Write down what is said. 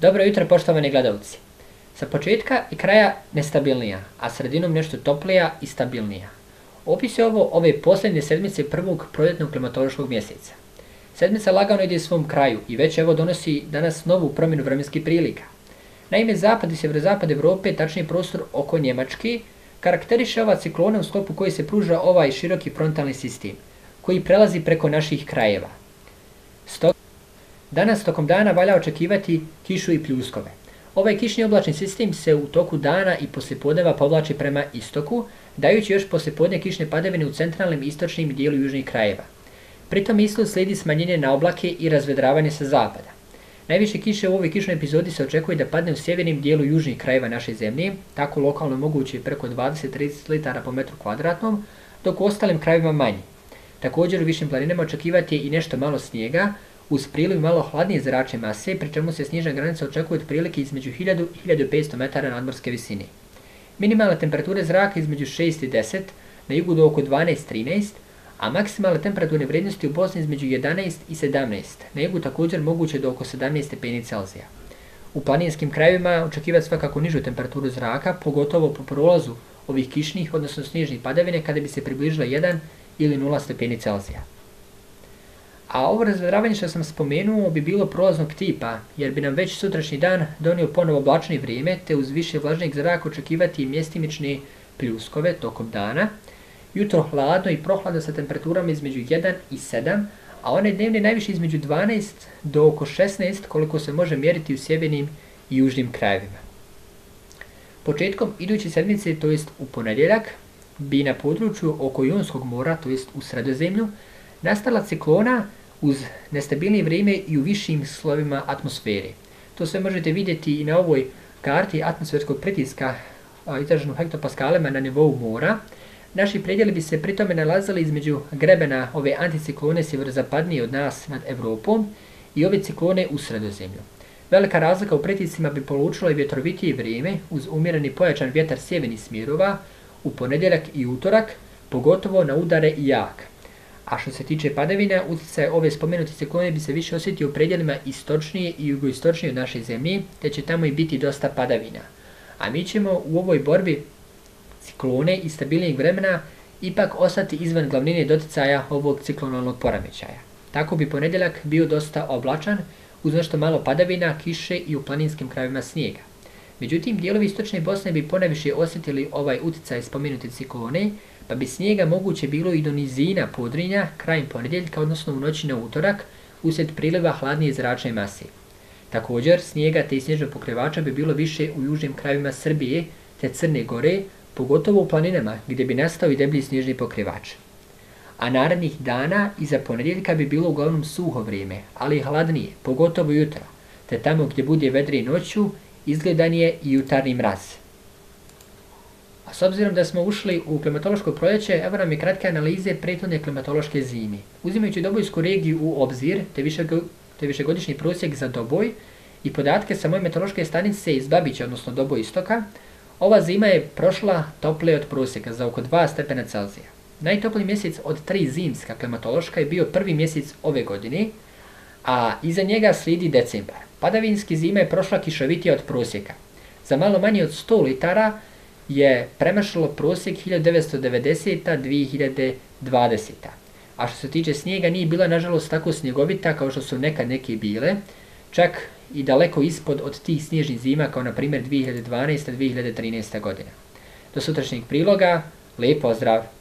Dobro jutro poštovani gledalci. Sa početka i kraja nestabilnija, a sredinom nešto toplija i stabilnija. Opis je ovo ove posljednje sedmice prvog proljetnog klimatološkog mjeseca. Sedmica lagano ide svom kraju i već evo donosi danas novu promjenu vremenskih prilika. Naime, zapad i sjeverozapad Evrope, tačni prostor oko Njemački, karakteriše ova ciklona u sklopu koji se pruža ovaj široki frontalni sistem, koji prelazi preko naših krajeva. Stoga Danas tokom dana valja očekivati kišu i pljuskove. Ovaj kišni oblačni sistem se u toku dana i poslijepodneva povlači prema istoku, dajući još poslijepodne kišne padavine u centralnim istočnim dijelu južnih krajeva. Pritom isto slijedi smanjenje na oblake i razvedravanje sa zapada. Najviše kiše u ovoj kišnoj epizodi se očekuje da padne u sjevernim dijelu južnih krajeva naše zemlje, tako lokalno moguće preko 20-30 litara po metru kvadratnom, dok u ostalim krajevima manji. Također u višim planinama očekivati je i nešto malo snijega, uz priliv malo hladnije zračne mase, pri čemu se snižna granica očekuje od prilike između 1000 i 1500 metara nadmorske visine. Minimalna temperatura zraka između 6 i 10, na jugu do oko 12-13, a maksimalne temperaturne vrednosti u Bosni između 11 i 17, na jugu također moguće do oko 17 stepeni Celzija. U planinskim krajevima očekivati svakako nižu temperaturu zraka, pogotovo po prolazu ovih kišnih, odnosno snižnih padavine, kada bi se približila 1 ili 0 stepeni Celzija. A ovo razvedravanje što sam spomenuo bi bilo prolaznog tipa, jer bi nam već sutrašnji dan donio ponovo oblačni vrijeme, te uz više vlažnijeg zraka očekivati mjestimične pljuskove tokom dana. Jutro hladno i prohladno sa temperaturama između 1 i 7, a one dnevne najviše između 12 do oko 16 koliko se može mjeriti u sjevernim i južnim krajevima. Početkom iduće sedmice, to jest u ponedjeljak, bi na području oko Jonskog mora, to jest u sredozemlju, nastala ciklona uz nestabilnije vrijeme i u višim slovima atmosfere. To sve možete vidjeti i na ovoj karti atmosferskog pritiska izraženu hektopaskalema na nivou mora. Naši predjeli bi se pritome nalazili između grebena ove anticiklone sjeverozapadnije od nas nad Evropom i ove ciklone u sredozemlju. Velika razlika u pritiscima bi polučila i vjetrovitije vrijeme uz umjereni pojačan vjetar sjevernih smjerova u ponedjeljak i utorak, pogotovo na udare i jak. A što se tiče padavina, utjecaj ove spomenute ciklone bi se više osjetio u predjelima istočnije i jugoistočnije od naše zemlje, te će tamo i biti dosta padavina. A mi ćemo u ovoj borbi ciklone i stabilnijeg vremena ipak ostati izvan glavnine doticaja ovog ciklonalnog poramećaja. Tako bi ponedjeljak bio dosta oblačan, uz nešto malo padavina, kiše i u planinskim krajevima snijega. Međutim, dijelovi istočne Bosne bi poneviše osjetili ovaj uticaj spomenute ciklone, pa bi snijega moguće bilo i do nizina podrinja krajem ponedjeljka, odnosno u noći na utorak, usred priliva hladnije zračne mase. Također, snijega te snježnog pokrivača bi bilo više u južnim krajevima Srbije te Crne Gore, pogotovo u planinama gdje bi nastao i deblji snježni pokrivač. A narednih dana iza ponedjeljka bi bilo uglavnom suho vrijeme, ali i hladnije, pogotovo jutra, te tamo gdje bude vedri noću, izgledan je i jutarnji mraz. A s obzirom da smo ušli u klimatološko proljeće, evo nam je kratke analize prethodne klimatološke zime. Uzimajući Dobojsku regiju u obzir, te, više, te višegodišnji prosjek za Doboj i podatke sa moje meteorološke stanice iz Babića, odnosno Doboj istoka, ova zima je prošla tople od prosjeka za oko 2 stepena Celzija. Najtopliji mjesec od tri zimska klimatološka je bio prvi mjesec ove godine, a iza njega slijedi decembar. Padavinski zima je prošla kišovitija od prosjeka. Za malo manje od 100 litara je premašalo prosjek 1990-2020. A što se tiče snijega, nije bila nažalost tako snjegovita kao što su nekad neke bile, čak i daleko ispod od tih snježnih zima kao na primjer 2012-2013. godina. Do sutrašnjeg priloga, lijep pozdrav!